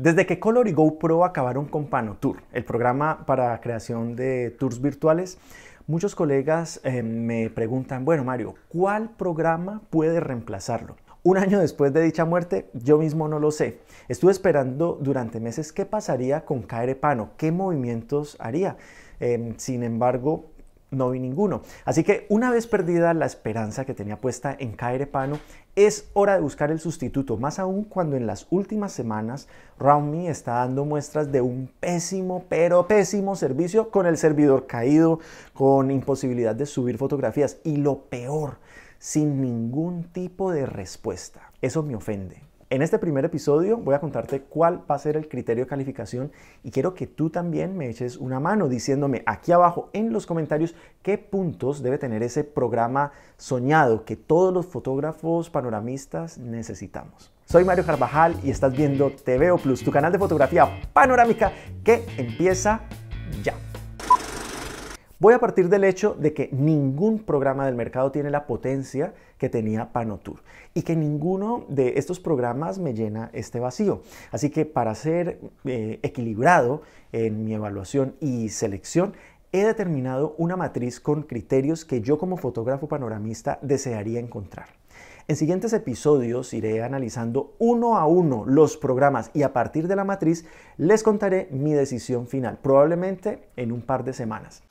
Desde que Color y GoPro acabaron con PanoTour, el programa para creación de tours virtuales, muchos colegas eh, me preguntan, bueno Mario, ¿cuál programa puede reemplazarlo? Un año después de dicha muerte, yo mismo no lo sé. Estuve esperando durante meses qué pasaría con KR Pano, qué movimientos haría. Em, sin embargo, no vi ninguno. Así que una vez perdida la esperanza que tenía puesta en KR Pano, es hora de buscar el sustituto, más aún cuando en las últimas semanas RoundMe está dando muestras de un pésimo, pero pésimo servicio con el servidor caído, con imposibilidad de subir fotografías y lo peor, sin ningún tipo de respuesta. Eso me ofende. En este primer episodio voy a contarte cuál va a ser el criterio de calificación y quiero que tú también me eches una mano diciéndome aquí abajo en los comentarios qué puntos debe tener ese programa soñado que todos los fotógrafos panoramistas necesitamos. Soy Mario Carvajal y estás viendo TVO Plus, tu canal de fotografía panorámica que empieza ya. Voy a partir del hecho de que ningún programa del mercado tiene la potencia que tenía Panotour y que ninguno de estos programas me llena este vacío. Así que para ser eh, equilibrado en mi evaluación y selección, he determinado una matriz con criterios que yo como fotógrafo panoramista desearía encontrar. En siguientes episodios iré analizando uno a uno los programas y a partir de la matriz les contaré mi decisión final, probablemente en un par de semanas.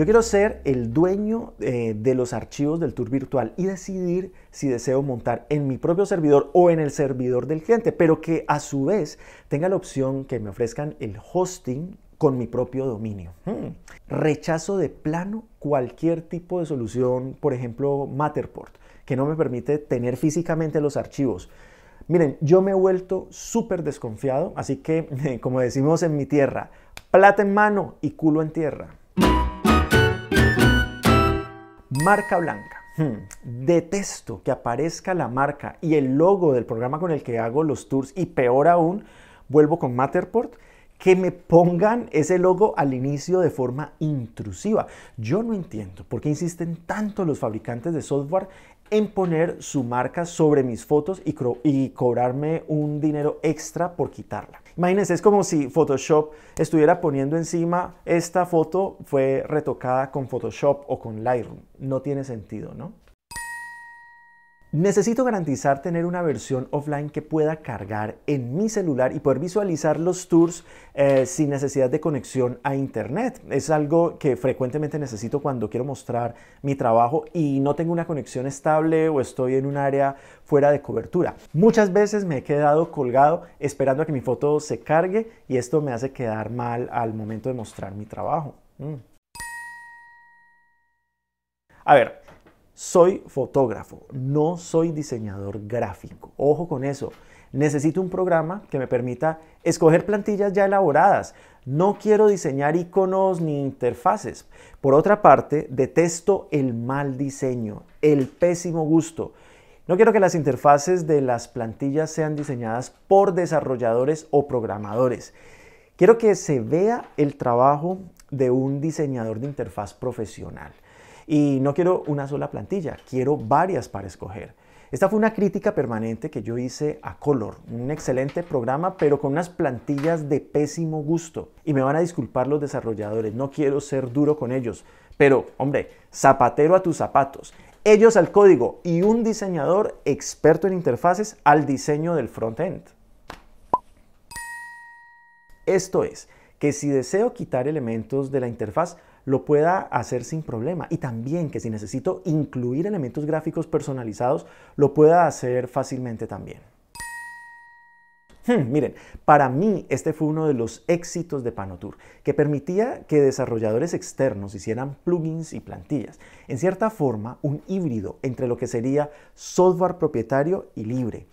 Yo quiero ser el dueño eh, de los archivos del tour virtual y decidir si deseo montar en mi propio servidor o en el servidor del cliente, pero que a su vez tenga la opción que me ofrezcan el hosting con mi propio dominio. Hmm. Rechazo de plano cualquier tipo de solución, por ejemplo, Matterport, que no me permite tener físicamente los archivos. Miren, yo me he vuelto súper desconfiado, así que, como decimos en mi tierra, plata en mano y culo en tierra. Marca blanca. Hmm, detesto que aparezca la marca y el logo del programa con el que hago los tours y peor aún, vuelvo con Matterport, que me pongan ese logo al inicio de forma intrusiva. Yo no entiendo por qué insisten tanto los fabricantes de software en poner su marca sobre mis fotos y, cobrarme un dinero extra por quitarla. Imagínense, es como si Photoshop estuviera poniendo encima esta foto fue retocada con Photoshop o con Lightroom. No tiene sentido, ¿no? Necesito garantizar tener una versión offline que pueda cargar en mi celular y poder visualizar los tours eh, sin necesidad de conexión a internet. Es algo que frecuentemente necesito cuando quiero mostrar mi trabajo y no tengo una conexión estable o estoy en un área fuera de cobertura. Muchas veces me he quedado colgado esperando a que mi foto se cargue y esto me hace quedar mal al momento de mostrar mi trabajo. Mm. A ver, soy fotógrafo, no soy diseñador gráfico. Ojo con eso. Necesito un programa que me permita escoger plantillas ya elaboradas. No quiero diseñar iconos ni interfaces. Por otra parte, detesto el mal diseño, el pésimo gusto. No quiero que las interfaces de las plantillas sean diseñadas por desarrolladores o programadores. Quiero que se vea el trabajo de un diseñador de interfaz profesional. Y no quiero una sola plantilla, quiero varias para escoger. Esta fue una crítica permanente que yo hice a Color, un excelente programa, pero con unas plantillas de pésimo gusto. Y me van a disculpar los desarrolladores, no quiero ser duro con ellos, pero hombre, zapatero a tus zapatos. Ellos al código y un diseñador experto en interfaces al diseño del front-end. Esto es, que si deseo quitar elementos de la interfaz, lo pueda hacer sin problema. Y también que si necesito incluir elementos gráficos personalizados, lo pueda hacer fácilmente también. Hmm, miren, para mí este fue uno de los éxitos de Panotour, que permitía que desarrolladores externos hicieran plugins y plantillas. En cierta forma, un híbrido entre lo que sería software propietario y libre.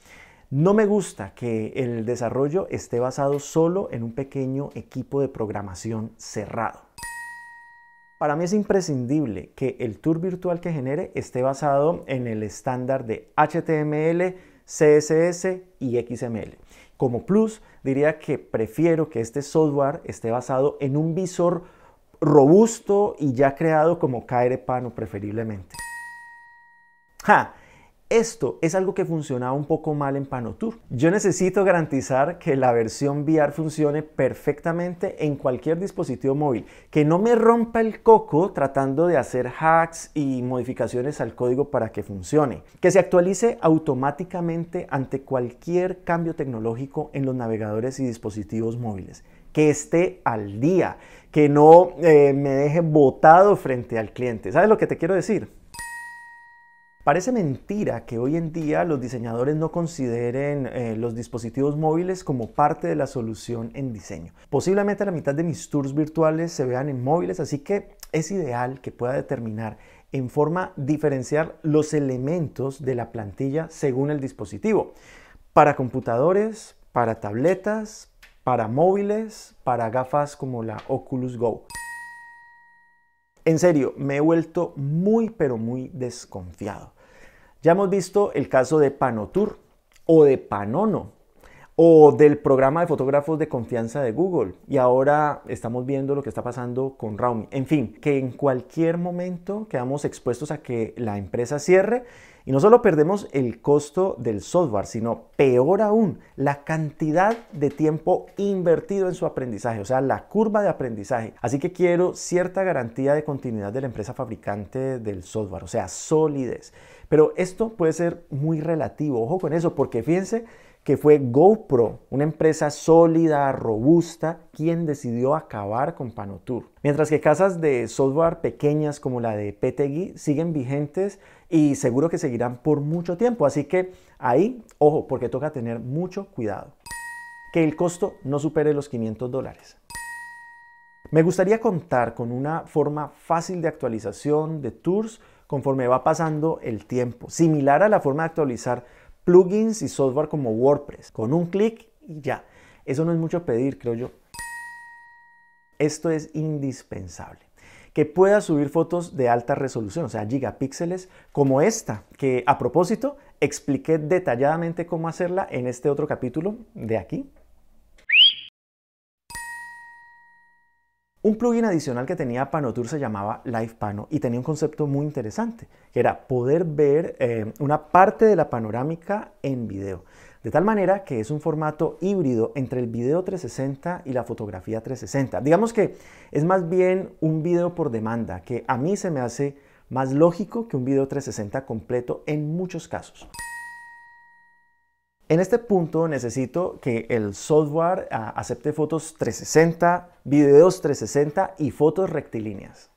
No me gusta que el desarrollo esté basado solo en un pequeño equipo de programación cerrado. Para mí es imprescindible que el tour virtual que genere esté basado en el estándar de HTML, CSS y XML. Como plus, diría que prefiero que este software esté basado en un visor robusto y ya creado como KR Pano preferiblemente. Esto es algo que funcionaba un poco mal en Panotour. Yo necesito garantizar que la versión VR funcione perfectamente en cualquier dispositivo móvil, que no me rompa el coco tratando de hacer hacks y modificaciones al código para que funcione, que se actualice automáticamente ante cualquier cambio tecnológico en los navegadores y dispositivos móviles, que esté al día, que no eh, me deje botado frente al cliente. ¿Sabes lo que te quiero decir? Parece mentira que hoy en día los diseñadores no consideren eh, los dispositivos móviles como parte de la solución en diseño. Posiblemente la mitad de mis tours virtuales se vean en móviles, así que es ideal que pueda determinar en forma diferenciar los elementos de la plantilla según el dispositivo. Para computadores, para tabletas, para móviles, para gafas como la Oculus Go. En serio, me he vuelto muy pero muy desconfiado. Ya hemos visto el caso de Panotour o de Panono o del programa de fotógrafos de confianza de Google y ahora estamos viendo lo que está pasando con Raumi. En fin, que en cualquier momento quedamos expuestos a que la empresa cierre y no solo perdemos el costo del software, sino peor aún, la cantidad de tiempo invertido en su aprendizaje, o sea, la curva de aprendizaje. Así que quiero cierta garantía de continuidad de la empresa fabricante del software, o sea, solidez. Pero esto puede ser muy relativo, ojo con eso, porque fíjense que fue GoPro, una empresa sólida, robusta, quien decidió acabar con Panotour. Mientras que casas de software pequeñas como la de PTGui siguen vigentes y seguro que seguirán por mucho tiempo. Así que ahí, ojo, porque toca tener mucho cuidado. Que el costo no supere los 500 dólares. Me gustaría contar con una forma fácil de actualización de tours conforme va pasando el tiempo, similar a la forma de actualizar plugins y software como WordPress, con un clic y ya. Eso no es mucho pedir, creo yo. Esto es indispensable. Que pueda subir fotos de alta resolución, o sea, gigapíxeles, como esta, que a propósito expliqué detalladamente cómo hacerla en este otro capítulo de aquí. Un plugin adicional que tenía Panotour se llamaba Live Pano y tenía un concepto muy interesante, que era poder ver eh, una parte de la panorámica en video. De tal manera que es un formato híbrido entre el video 360 y la fotografía 360. Digamos que es más bien un video por demanda, que a mí se me hace más lógico que un video 360 completo en muchos casos. En este punto necesito que el software ah, acepte fotos 360, videos 360 y fotos rectilíneas.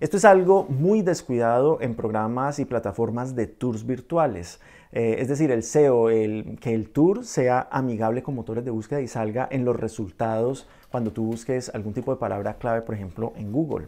Esto es algo muy descuidado en programas y plataformas de tours virtuales. Eh, es decir, el SEO, que el tour sea amigable con motores de búsqueda y salga en los resultados cuando tú busques algún tipo de palabra clave, por ejemplo, en Google.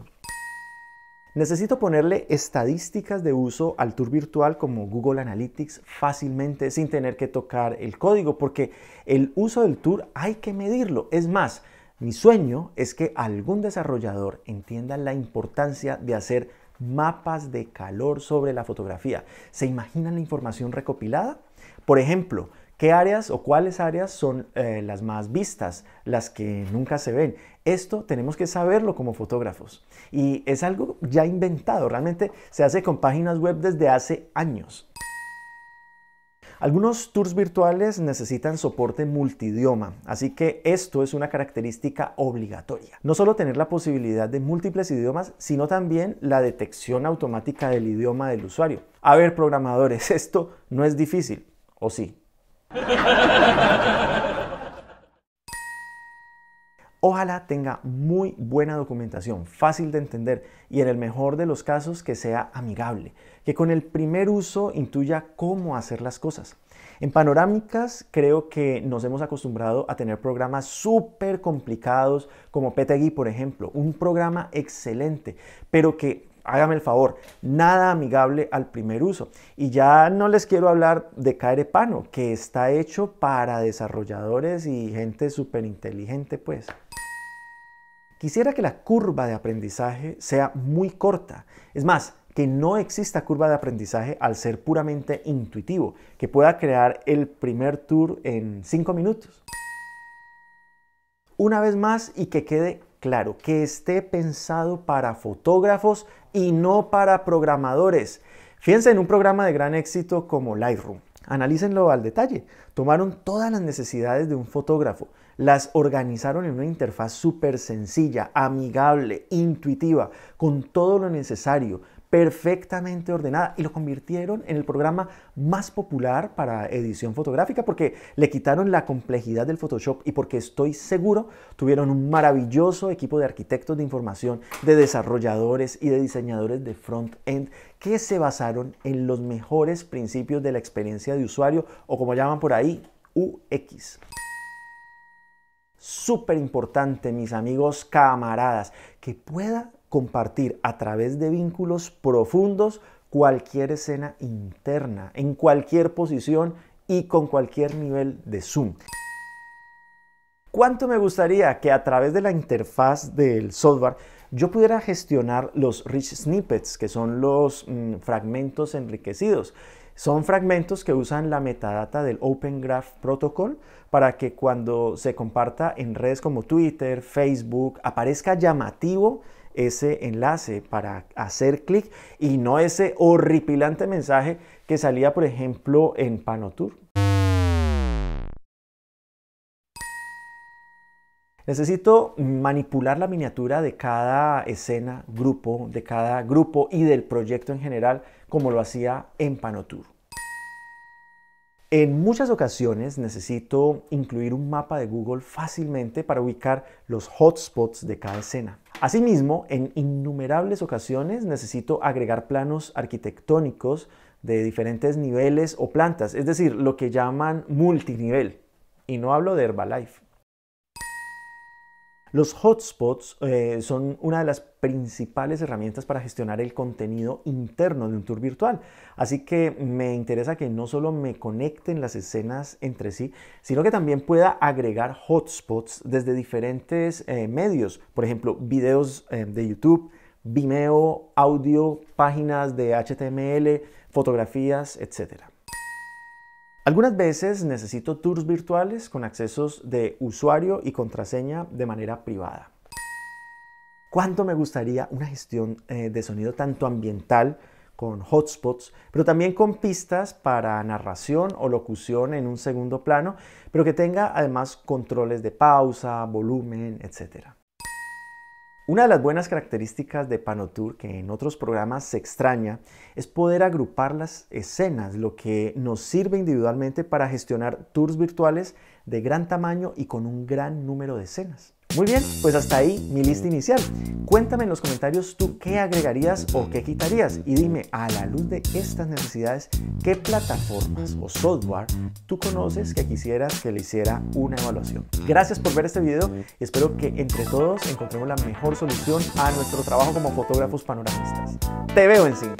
Necesito ponerle estadísticas de uso al tour virtual como Google Analytics fácilmente sin tener que tocar el código porque el uso del tour hay que medirlo. Es más, mi sueño es que algún desarrollador entienda la importancia de hacer mapas de calor sobre la fotografía. ¿Se imaginan la información recopilada? Por ejemplo, ¿Qué áreas o cuáles áreas son eh, las más vistas, las que nunca se ven? Esto tenemos que saberlo como fotógrafos. Y es algo ya inventado, realmente se hace con páginas web desde hace años. Algunos tours virtuales necesitan soporte multidioma, así que esto es una característica obligatoria. No solo tener la posibilidad de múltiples idiomas, sino también la detección automática del idioma del usuario. A ver, programadores, esto no es difícil, ¿o sí? Ojalá tenga muy buena documentación, fácil de entender y en el mejor de los casos que sea amigable, que con el primer uso intuya cómo hacer las cosas. En panorámicas creo que nos hemos acostumbrado a tener programas súper complicados como PTGui, por ejemplo, un programa excelente, pero que hágame el favor, nada amigable al primer uso. Y ya no les quiero hablar de Caerepano, que está hecho para desarrolladores y gente súper inteligente, pues. Quisiera que la curva de aprendizaje sea muy corta. Es más, que no exista curva de aprendizaje al ser puramente intuitivo, que pueda crear el primer tour en cinco minutos. Una vez más y que quede claro, que esté pensado para fotógrafos y no para programadores. Fíjense en un programa de gran éxito como Lightroom. Analícenlo al detalle. Tomaron todas las necesidades de un fotógrafo, las organizaron en una interfaz súper sencilla, amigable, intuitiva, con todo lo necesario, perfectamente ordenada y lo convirtieron en el programa más popular para edición fotográfica porque le quitaron la complejidad del Photoshop y porque estoy seguro tuvieron un maravilloso equipo de arquitectos de información, de desarrolladores y de diseñadores de front-end que se basaron en los mejores principios de la experiencia de usuario o como llaman por ahí, UX súper importante, mis amigos camaradas, que pueda compartir a través de vínculos profundos cualquier escena interna, en cualquier posición y con cualquier nivel de zoom. ¿Cuánto me gustaría que a través de la interfaz del software yo pudiera gestionar los rich snippets, que son los mm, fragmentos enriquecidos? Son fragmentos que usan la metadata del Open Graph Protocol para que cuando se comparta en redes como Twitter, Facebook, aparezca llamativo ese enlace para hacer clic y no ese horripilante mensaje que salía, por ejemplo, en Panotour. Necesito manipular la miniatura de cada escena, grupo, de cada grupo y del proyecto en general, como lo hacía en Panotour. En muchas ocasiones necesito incluir un mapa de Google fácilmente para ubicar los hotspots de cada escena. Asimismo, en innumerables ocasiones necesito agregar planos arquitectónicos de diferentes niveles o plantas, es decir, lo que llaman multinivel. Y no hablo de Herbalife. Los hotspots eh, son una de las principales herramientas para gestionar el contenido interno de un tour virtual. Así que me interesa que no solo me conecten las escenas entre sí, sino que también pueda agregar hotspots desde diferentes eh, medios. Por ejemplo, videos eh, de YouTube, Vimeo, audio, páginas de HTML, fotografías, etc. Algunas veces necesito tours virtuales con accesos de usuario y contraseña de manera privada. ¿Cuánto me gustaría una gestión eh, de sonido tanto ambiental con hotspots, pero también con pistas para narración o locución en un segundo plano, pero que tenga además controles de pausa, volumen, etcétera? Una de las buenas características de Panotour que en otros programas se extraña es poder agrupar las escenas, lo que nos sirve individualmente para gestionar tours virtuales de gran tamaño y con un gran número de escenas. Muy bien, pues hasta ahí mi lista inicial. Cuéntame en los comentarios tú qué agregarías o qué quitarías y dime a la luz de estas necesidades qué plataformas o software tú conoces que quisieras que le hiciera una evaluación. Gracias por ver este video y espero que entre todos encontremos la mejor solución a nuestro trabajo como fotógrafos panoramistas. Te veo en 5.